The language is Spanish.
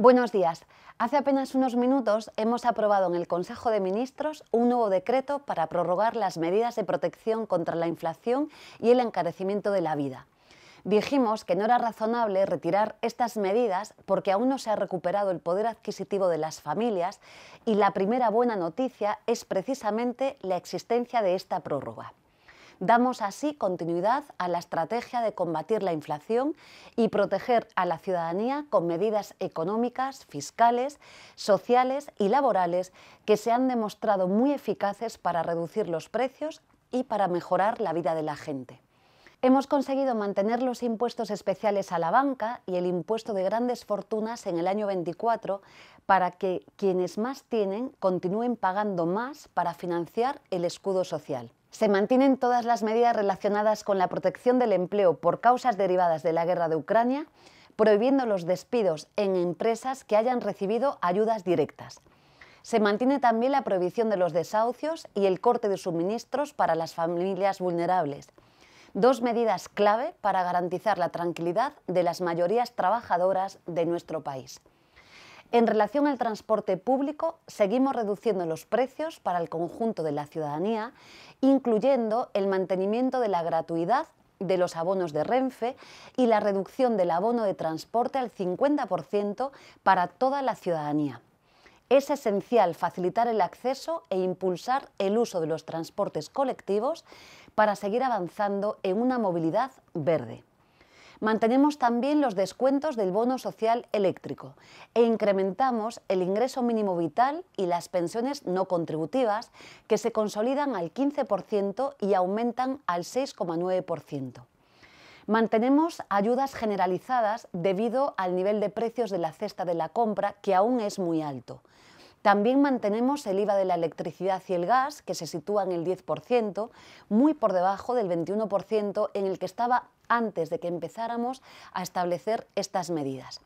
Buenos días. Hace apenas unos minutos hemos aprobado en el Consejo de Ministros un nuevo decreto para prorrogar las medidas de protección contra la inflación y el encarecimiento de la vida. Dijimos que no era razonable retirar estas medidas porque aún no se ha recuperado el poder adquisitivo de las familias y la primera buena noticia es precisamente la existencia de esta prórroga. Damos así continuidad a la estrategia de combatir la inflación y proteger a la ciudadanía con medidas económicas, fiscales, sociales y laborales que se han demostrado muy eficaces para reducir los precios y para mejorar la vida de la gente. Hemos conseguido mantener los impuestos especiales a la banca y el impuesto de grandes fortunas en el año 24 para que quienes más tienen continúen pagando más para financiar el escudo social. Se mantienen todas las medidas relacionadas con la protección del empleo por causas derivadas de la guerra de Ucrania, prohibiendo los despidos en empresas que hayan recibido ayudas directas. Se mantiene también la prohibición de los desahucios y el corte de suministros para las familias vulnerables, dos medidas clave para garantizar la tranquilidad de las mayorías trabajadoras de nuestro país. En relación al transporte público, seguimos reduciendo los precios para el conjunto de la ciudadanía, incluyendo el mantenimiento de la gratuidad de los abonos de Renfe y la reducción del abono de transporte al 50% para toda la ciudadanía. Es esencial facilitar el acceso e impulsar el uso de los transportes colectivos para seguir avanzando en una movilidad verde. Mantenemos también los descuentos del bono social eléctrico e incrementamos el ingreso mínimo vital y las pensiones no contributivas que se consolidan al 15% y aumentan al 6,9%. Mantenemos ayudas generalizadas debido al nivel de precios de la cesta de la compra que aún es muy alto. También mantenemos el IVA de la electricidad y el gas, que se sitúa en el 10%, muy por debajo del 21% en el que estaba antes de que empezáramos a establecer estas medidas.